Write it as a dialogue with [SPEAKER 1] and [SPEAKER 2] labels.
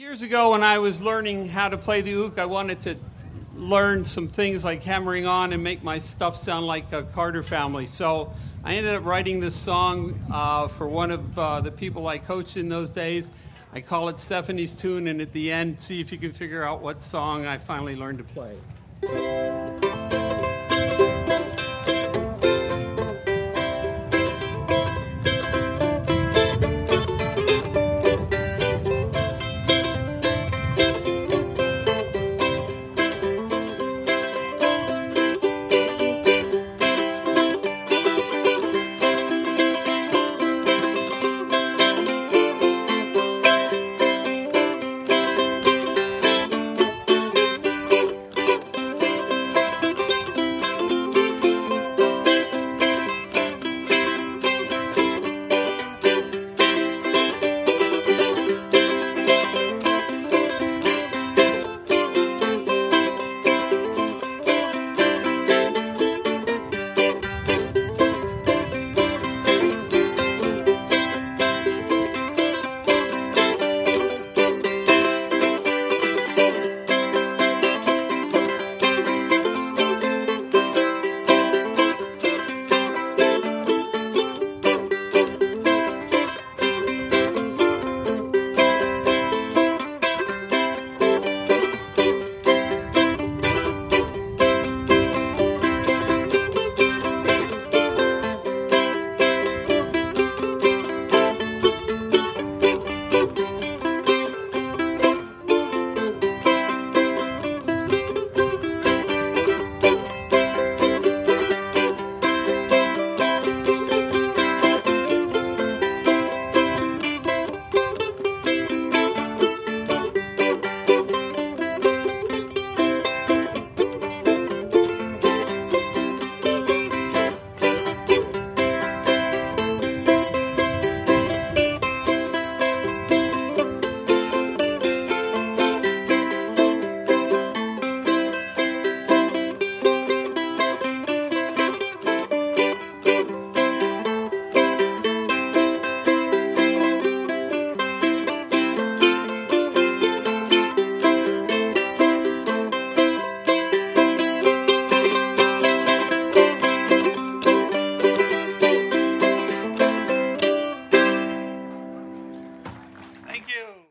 [SPEAKER 1] Years ago, when I was learning how to play the uke, I wanted to learn some things like hammering on and make my stuff sound like a Carter family. So I ended up writing this song uh, for one of uh, the people I coached in those days. I call it Stephanie's Tune, and at the end, see if you can figure out what song I finally learned to play. Thank you.